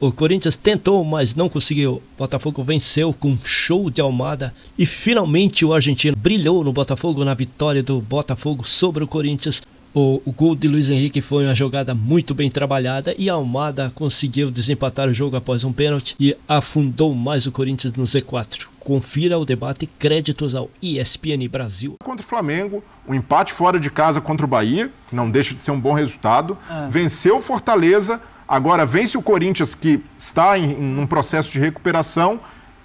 O Corinthians tentou, mas não conseguiu. Botafogo venceu com um show de Almada e finalmente o argentino brilhou no Botafogo na vitória do Botafogo sobre o Corinthians. O, o, gol de Luiz Henrique foi uma jogada muito bem trabalhada e a Almada conseguiu desempatar o jogo após um pênalti e afundou mais o Corinthians no Z4. Confira o debate créditos ao ESPN Brasil. Contra o Flamengo, o um empate fora de casa contra o Bahia, que não deixa de ser um bom resultado. Ah. Venceu o Fortaleza Agora vence o Corinthians, que está em, em um processo de recuperação,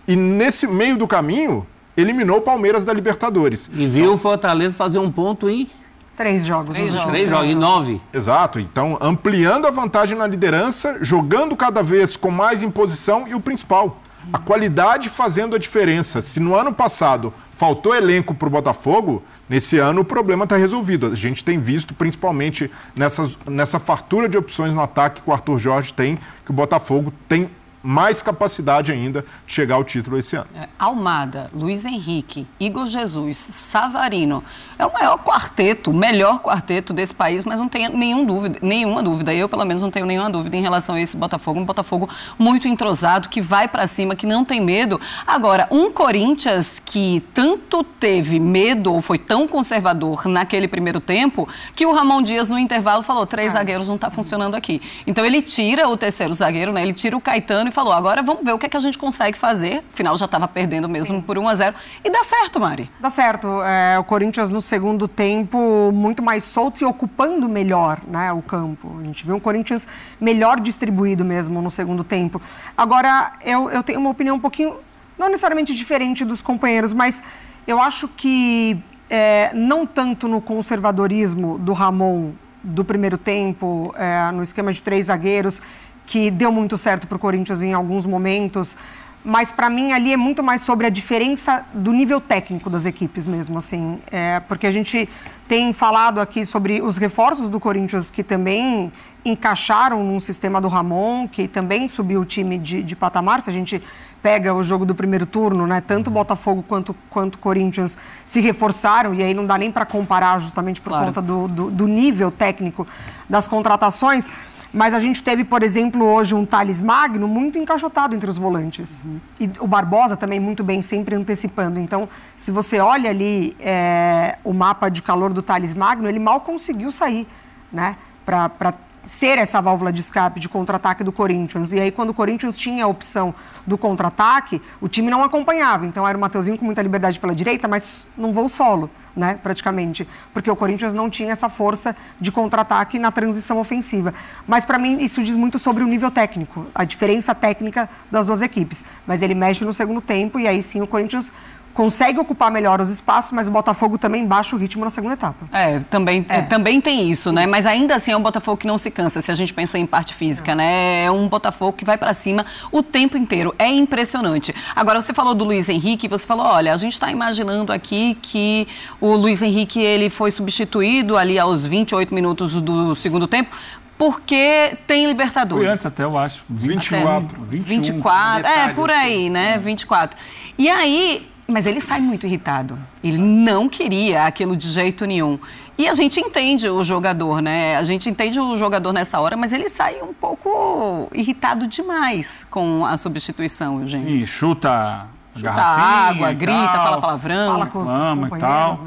e nesse meio do caminho eliminou o Palmeiras da Libertadores. E viu então, o Fortaleza fazer um ponto em Três jogos. Três jogos, Três jogos em nove. Exato. Então, ampliando a vantagem na liderança, jogando cada vez com mais imposição e o principal, a qualidade fazendo a diferença. Se no ano passado faltou elenco para o Botafogo, Nesse ano o problema está resolvido. A gente tem visto, principalmente nessas, nessa fartura de opções no ataque que o Arthur Jorge tem, que o Botafogo tem mais capacidade ainda de chegar ao título esse ano. É, Almada, Luiz Henrique, Igor Jesus, Savarino. É o maior quarteto, o melhor quarteto desse país, mas não tenho nenhum dúvida, nenhuma dúvida. Eu, pelo menos, não tenho nenhuma dúvida em relação a esse Botafogo. Um Botafogo muito entrosado, que vai para cima, que não tem medo. Agora, um Corinthians que tanto teve medo ou foi tão conservador naquele primeiro tempo, que o Ramon Dias, no intervalo, falou: três ah. zagueiros não está funcionando aqui. Então, ele tira o terceiro zagueiro, né? Ele tira o Caetano falou: agora vamos ver o que, é que a gente consegue fazer. Afinal, já estava perdendo mesmo Sim. por 1 a 0 E dá certo, Mari. Dá certo. É, o Corinthians no segundo tempo muito mais solto e ocupando melhor né, o campo. A gente viu um Corinthians melhor distribuído mesmo no segundo tempo. Agora, eu, eu tenho uma opinião um pouquinho, não necessariamente diferente dos companheiros, mas eu acho que é, não tanto no conservadorismo do Ramon do primeiro tempo, é, no esquema de três zagueiros que deu muito certo para o Corinthians em alguns momentos, mas para mim ali é muito mais sobre a diferença do nível técnico das equipes mesmo, assim, é, porque a gente tem falado aqui sobre os reforços do Corinthians que também encaixaram num sistema do Ramon, que também subiu o time de, de patamar, se a gente pega o jogo do primeiro turno, né, tanto. Botafogo quanto quanto Corinthians se reforçaram, e aí não dá nem para comparar justamente por claro. conta do, do, do nível técnico das contratações, mas a gente teve, por exemplo, hoje um Thales Magno muito encaixotado entre os volantes. Uhum. E o Barbosa também muito bem, sempre antecipando. Então, se você olha ali é, o mapa de calor do Thales Magno, ele mal conseguiu sair, né? Para ser essa válvula de escape de contra-ataque do Corinthians. E aí, quando o Corinthians tinha a opção do contra-ataque, o time não acompanhava. Então, era o Mateuzinho com muita liberdade pela direita, mas num voo solo, né, praticamente. Porque o Corinthians não tinha essa força de contra-ataque na transição ofensiva. Mas, para mim, isso diz muito sobre o nível técnico, a diferença técnica das duas equipes. Mas ele mexe no segundo tempo e aí sim o Corinthians consegue ocupar melhor os espaços, mas o Botafogo também baixa o ritmo na segunda etapa. É, também, é. também tem isso, né? Isso. Mas ainda assim é um Botafogo que não se cansa, se a gente pensa em parte física, é. né? É um Botafogo que vai para cima o tempo inteiro. É impressionante. Agora, você falou do Luiz Henrique, você falou, olha, a gente está imaginando aqui que o Luiz Henrique ele foi substituído ali aos 28 minutos do segundo tempo, porque tem Libertadores. Foi antes até, eu acho. 24. Até 21, 24. É, por aí, né? 24. E aí, mas ele sai muito irritado. Ele não queria aquilo de jeito nenhum. E a gente entende o jogador, né? A gente entende o jogador nessa hora, mas ele sai um pouco irritado demais com a substituição, Eugênio. Sim, chuta, chuta água, grita, tal, fala palavrão. Fala com os e tal.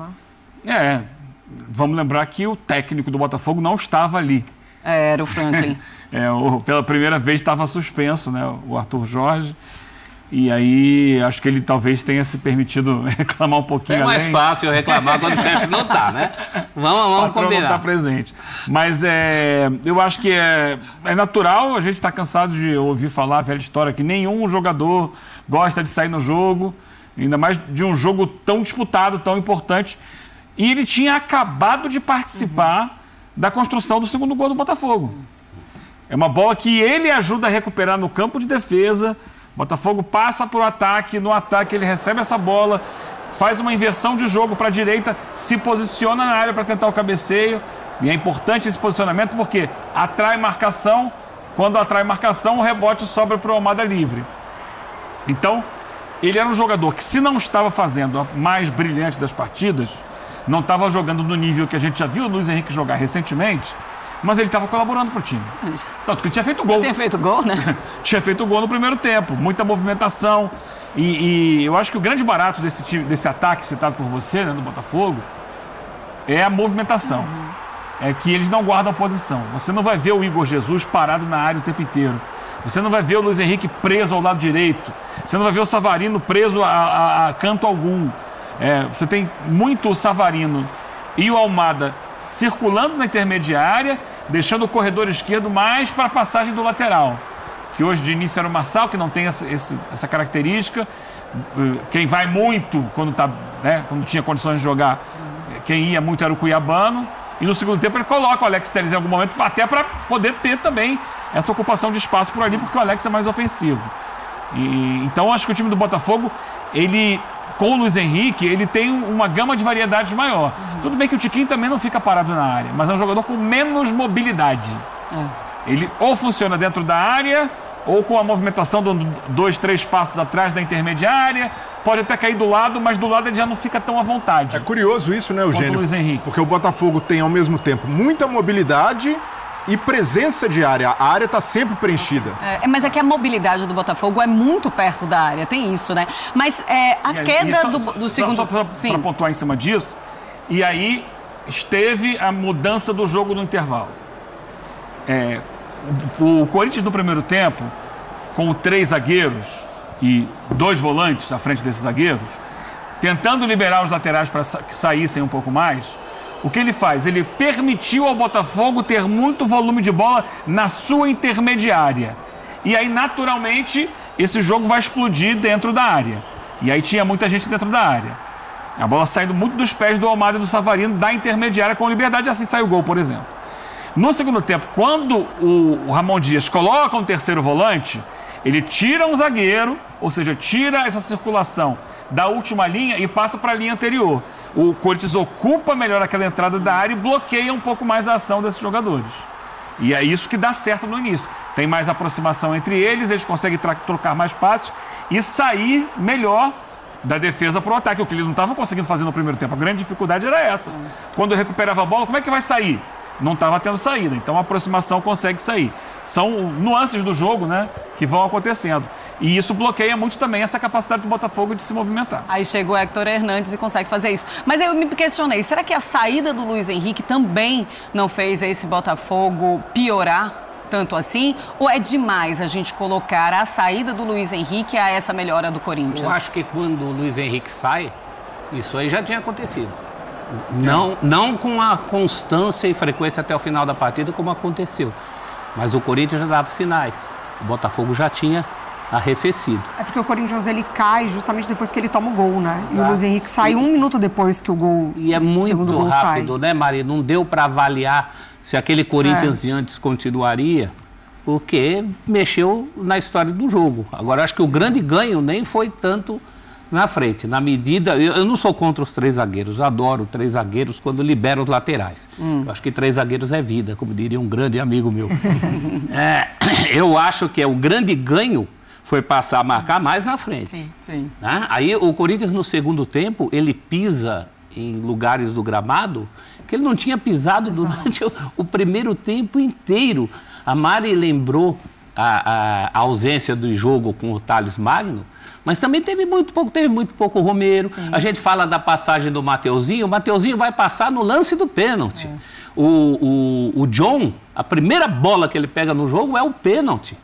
Né? É, vamos lembrar que o técnico do Botafogo não estava ali. É, era o Franklin. é, o, pela primeira vez estava suspenso, né? O Arthur Jorge. E aí, acho que ele talvez tenha se permitido reclamar um pouquinho É mais além. fácil reclamar quando o chefe não está, né? Vamos, vamos o combinar. não está presente. Mas é, eu acho que é, é natural, a gente está cansado de ouvir falar a velha história que nenhum jogador gosta de sair no jogo, ainda mais de um jogo tão disputado, tão importante. E ele tinha acabado de participar uhum. da construção do segundo gol do Botafogo. É uma bola que ele ajuda a recuperar no campo de defesa, Botafogo passa para o ataque, no ataque ele recebe essa bola, faz uma inversão de jogo para a direita, se posiciona na área para tentar o cabeceio. E é importante esse posicionamento porque atrai marcação. Quando atrai marcação, o rebote sobra para o Almada livre. Então, ele era um jogador que, se não estava fazendo a mais brilhante das partidas, não estava jogando no nível que a gente já viu o Luiz Henrique jogar recentemente, mas ele estava colaborando para o time. Tanto que ele tinha feito gol. Tinha feito gol, né? tinha feito gol no primeiro tempo, muita movimentação. E, e, eu acho que o grande barato desse time, desse ataque citado por você, né, do Botafogo, é a movimentação. Uhum. É que eles não guardam posição. Você não vai ver o Igor Jesus parado na área o tempo inteiro. Você não vai ver o Luiz Henrique preso ao lado direito. Você não vai ver o Savarino preso a, a, a canto algum. É, você tem muito o Savarino e o Almada circulando na intermediária, deixando o corredor esquerdo mais para a passagem do lateral. Que hoje de início era o Marçal, que não tem essa, essa característica. Quem vai muito quando, tá, né, quando tinha condições de jogar, quem ia muito era o Cuiabano. E no segundo tempo ele coloca o Alex Telles em algum momento, até para poder ter também essa ocupação de espaço por ali, porque o Alex é mais ofensivo. E, então acho que o time do Botafogo, ele com o Luiz Henrique, ele tem uma gama de variedades maior. Uhum. Tudo bem que o Tiquinho também não fica parado na área, mas é um jogador com menos mobilidade. É. Ele ou funciona dentro da área, ou com a movimentação de dois, três passos atrás da intermediária. Pode até cair do lado, mas do lado ele já não fica tão à vontade. É curioso isso, né, Eugênio? O Luiz Henrique. Porque o Botafogo tem ao mesmo tempo muita mobilidade e presença de área. A área está sempre preenchida. É, é, mas é que a mobilidade do Botafogo é muito perto da área, tem isso, né? Mas é, a queda só, do, do segundo... Só, para pontuar em cima disso, e aí esteve a mudança do jogo no intervalo. É, o, o Corinthians no primeiro tempo, com três zagueiros e dois volantes à frente desses zagueiros, tentando liberar os laterais para que saíssem um pouco mais, o que ele faz? Ele permitiu ao Botafogo ter muito volume de bola na sua intermediária. E aí, naturalmente, esse jogo vai explodir dentro da área. E aí tinha muita gente dentro da área. A bola saindo muito dos pés do Almada e do Savarino da intermediária com liberdade, assim sai o gol, por exemplo. No segundo tempo, quando o Ramon Dias coloca um terceiro volante, ele tira um zagueiro, ou seja, tira essa circulação da última linha e passa para a linha anterior o Corinthians ocupa melhor aquela entrada da área e bloqueia um pouco mais a ação desses jogadores. E é isso que dá certo no início. Tem mais aproximação entre eles, eles conseguem trocar mais passes e sair melhor da defesa para o ataque, o que ele não estava conseguindo fazer no primeiro tempo. A grande dificuldade era essa. Quando recuperava a bola, como é que vai sair? não estava tendo saída. Então a aproximação consegue sair. São nuances do jogo, né, que vão acontecendo. E isso bloqueia muito também essa capacidade do Botafogo de se movimentar. Aí chega o Hector Hernandes e consegue fazer isso. Mas eu me questionei, será que a saída do Luiz Henrique também não fez esse Botafogo piorar? Tanto assim? Ou é demais a gente colocar a saída do Luiz Henrique a essa melhora do Corinthians? Eu acho que quando o Luiz Henrique sai, isso aí já tinha acontecido. Não, não com a constância e frequência até o final da partida como aconteceu. Mas o Corinthians já dava sinais. O Botafogo já tinha arrefecido. É porque o Corinthians ele cai justamente depois que ele toma o gol, né? Exato. E o Luiz Henrique sai e, um minuto depois que o gol. E é muito rápido, sai. né, Maria? Não deu para avaliar se aquele Corinthians é. de antes continuaria, porque mexeu na história do jogo. Agora, acho que o grande ganho nem foi tanto na frente, na medida. Eu, eu, não sou contra os três zagueiros, adoro três zagueiros quando libero os laterais. Hum. Eu acho que três zagueiros é vida, como diria um grande amigo meu. é, eu acho que é o grande ganho foi passar a marcar mais na frente. Sim, sim. Né? Aí o Corinthians no segundo tempo ele pisa em lugares do gramado que ele não tinha pisado durante o, o primeiro tempo inteiro. A Mari lembrou a, a, a ausência do jogo com o Thales Magno mas também teve muito pouco, teve muito pouco o Romero. Sim. A gente fala da passagem do Mateuzinho, o Mateuzinho vai passar no lance do pênalti. É. O, o, o John, a primeira bola que ele pega no jogo é o pênalti.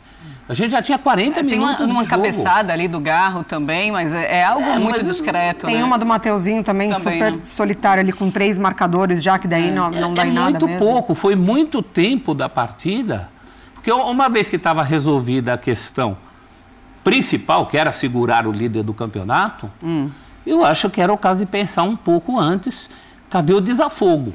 A gente já tinha 40 é, minutos Tem uma, uma cabeçada ali do Garro também, mas é, é algo é, muito discreto. Tem né? uma do Mateuzinho também, também super não. solitária ali, com três marcadores já, que daí é. não, não dá é em nada muito mesmo. pouco, foi muito tempo da partida, porque uma vez que estava resolvida a questão principal, que era segurar o líder do campeonato, hum. eu acho que era o caso de pensar um pouco antes, cadê o desafogo?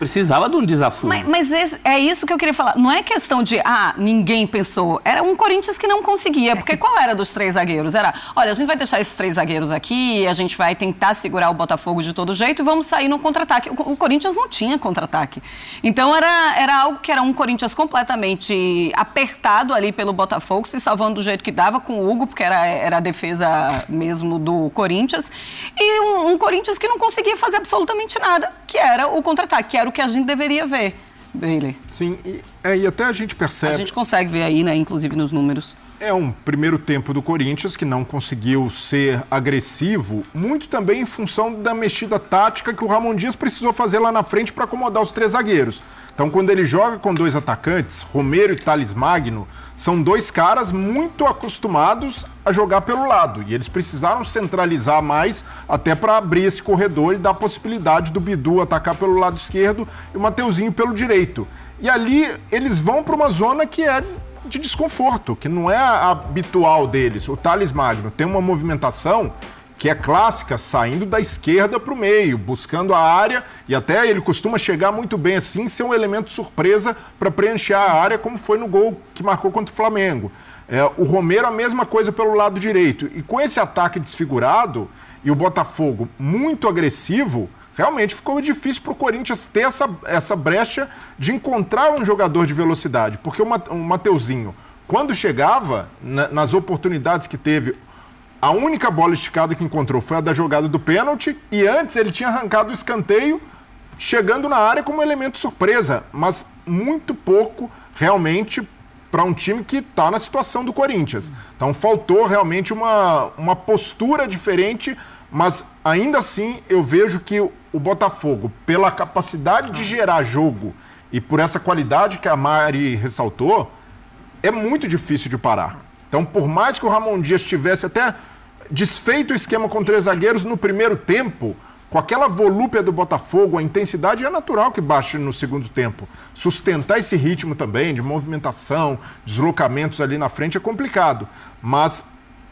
Precisava de um desafio. Mas, mas esse, é isso que eu queria falar. Não é questão de, ah, ninguém pensou. Era um Corinthians que não conseguia. Porque qual era dos três zagueiros? Era, olha, a gente vai deixar esses três zagueiros aqui, a gente vai tentar segurar o Botafogo de todo jeito e vamos sair no contra-ataque. O, o, Corinthians não tinha contra-ataque. Então era, era algo que era um Corinthians completamente apertado ali pelo Botafogo, se salvando do jeito que dava com o Hugo, porque era, era a defesa mesmo do Corinthians. E um, um Corinthians que não conseguia fazer absolutamente nada, que era o contra-ataque, que era o que a gente deveria ver. Bailey? Sim, e, é, e até a gente percebe. A gente consegue ver aí, né, inclusive nos números. É um primeiro tempo do Corinthians que não conseguiu ser agressivo, muito também em função da mexida tática que o Ramon Dias precisou fazer lá na frente para acomodar os três zagueiros. Então, quando ele joga com dois atacantes, Romero e Thales Magno, são dois caras muito acostumados a jogar pelo lado. E eles precisaram centralizar mais até para abrir esse corredor e dar a possibilidade do Bidu atacar pelo lado esquerdo e o Mateuzinho pelo direito. E ali eles vão para uma zona que é de desconforto, que não é habitual deles. O Thales Magno tem uma movimentação que é clássica, saindo da esquerda para o meio, buscando a área, e até ele costuma chegar muito bem assim, ser um elemento surpresa para preencher a área, como foi no gol que marcou contra o Flamengo. É, o Romero, a mesma coisa pelo lado direito. E com esse ataque desfigurado e o Botafogo muito agressivo, realmente ficou difícil para o Corinthians ter essa, essa brecha de encontrar um jogador de velocidade. Porque o Mateuzinho, quando chegava, na, nas oportunidades que teve, a única bola esticada que encontrou foi a da jogada do pênalti e antes ele tinha arrancado o escanteio, chegando na área como elemento surpresa, mas muito pouco realmente para um time que está na situação do Corinthians. Então faltou realmente uma, uma postura diferente, mas ainda assim eu vejo que o Botafogo, pela capacidade de gerar jogo e por essa qualidade que a Mari ressaltou, é muito difícil de parar. Então, por mais que o Ramon Dias tivesse até desfeito o esquema com três zagueiros no primeiro tempo, com aquela volúpia do Botafogo, a intensidade é natural que baixe no segundo tempo. Sustentar esse ritmo também de movimentação, deslocamentos ali na frente é complicado. Mas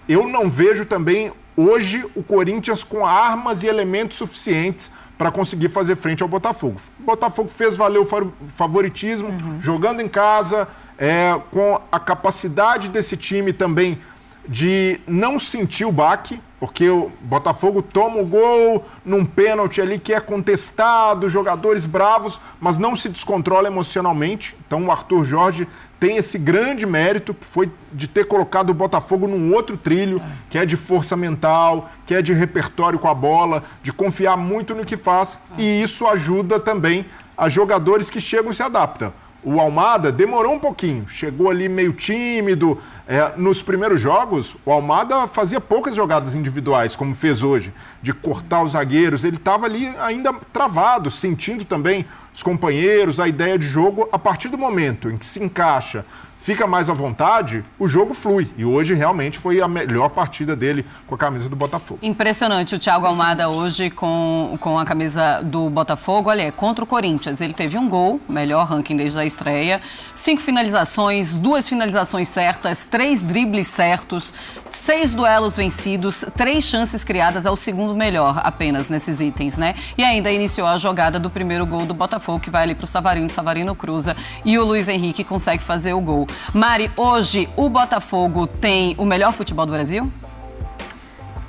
eu não vejo também hoje o Corinthians com armas e elementos suficientes para conseguir fazer frente ao Botafogo. O Botafogo fez valer o favoritismo, uhum. jogando em casa, é, com a capacidade desse time também de não sentir o baque, porque o Botafogo toma o gol num pênalti ali que é contestado, jogadores bravos, mas não se descontrola emocionalmente. Então o Arthur Jorge tem esse grande mérito que foi de ter colocado o Botafogo num outro trilho, que é de força mental, que é de repertório com a bola, de confiar muito no que faz, e isso ajuda também a jogadores que chegam e se adaptam. O Almada demorou um pouquinho, chegou ali meio tímido. É, nos primeiros jogos, o Almada fazia poucas jogadas individuais, como fez hoje, de cortar os zagueiros. Ele estava ali ainda travado, sentindo também os companheiros, a ideia de jogo. A partir do momento em que se encaixa fica mais à vontade, o jogo flui. E hoje realmente foi a melhor partida dele com a camisa do Botafogo. Impressionante o Thiago Almada hoje com, com a camisa do Botafogo. Olha, contra o Corinthians. Ele teve um gol, melhor ranking desde a estreia, cinco finalizações, duas finalizações certas, três dribles certos, seis duelos vencidos, três chances criadas, é o segundo melhor apenas nesses itens, né? E ainda iniciou a jogada do primeiro gol do Botafogo, que vai ali para o Savarino, Savarino cruza e o Luiz Henrique consegue fazer o gol. Mari, hoje o Botafogo tem o melhor futebol do Brasil?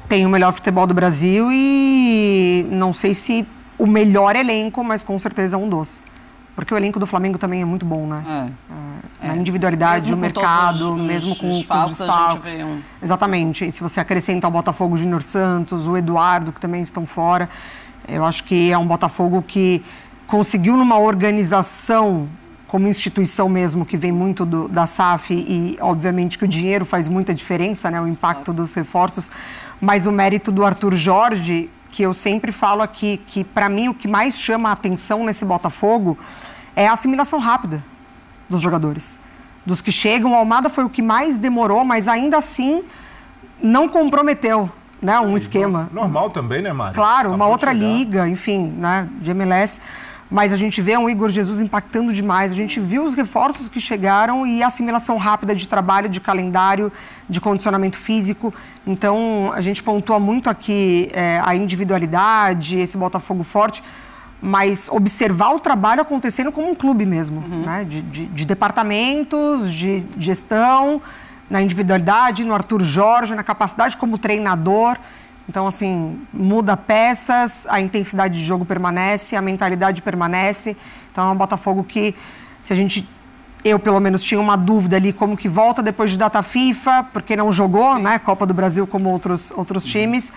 Tem o melhor futebol do Brasil e não sei se o melhor elenco, mas com certeza um dos. Porque o elenco do Flamengo também é muito bom, né? É. É, na é. individualidade, no mercado, os, mesmo com, os, com os desfalques. Um... Exatamente. E se você acrescenta o Botafogo Júnior Santos, o Eduardo, que também estão fora, eu acho que é um Botafogo que conseguiu numa organização como instituição mesmo, que vem muito do, da SAF e, obviamente, que o dinheiro faz muita diferença, né, o impacto dos reforços, mas o mérito do Arthur Jorge, que eu sempre falo aqui, que para mim o que mais chama a atenção nesse Botafogo é a assimilação rápida dos jogadores. Dos que chegam, o Almada foi o que mais demorou, mas ainda assim não comprometeu né, um é, esquema. Normal também, né, Mário? Claro, uma outra liga, enfim, né, de MLS mas a gente vê um Igor Jesus impactando demais. A gente viu os reforços que chegaram e a assimilação rápida de trabalho, de calendário, de condicionamento físico. Então, a gente pontua muito aqui é, a individualidade, esse Botafogo forte, mas observar o trabalho acontecendo como um clube mesmo, uhum. né? de, de, de departamentos, de gestão, na individualidade, no Arthur Jorge, na capacidade como treinador. Então, assim, muda peças, a intensidade de jogo permanece, a mentalidade permanece. Então, é um Botafogo que, se a gente eu pelo menos tinha uma dúvida ali como que volta depois de data FIFA, porque não jogou, né, Copa do Brasil como outros outros uhum.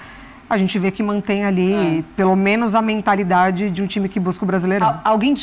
A gente vê que mantém ali é. pelo menos a mentalidade de um time que busca o brasileirão. Alguém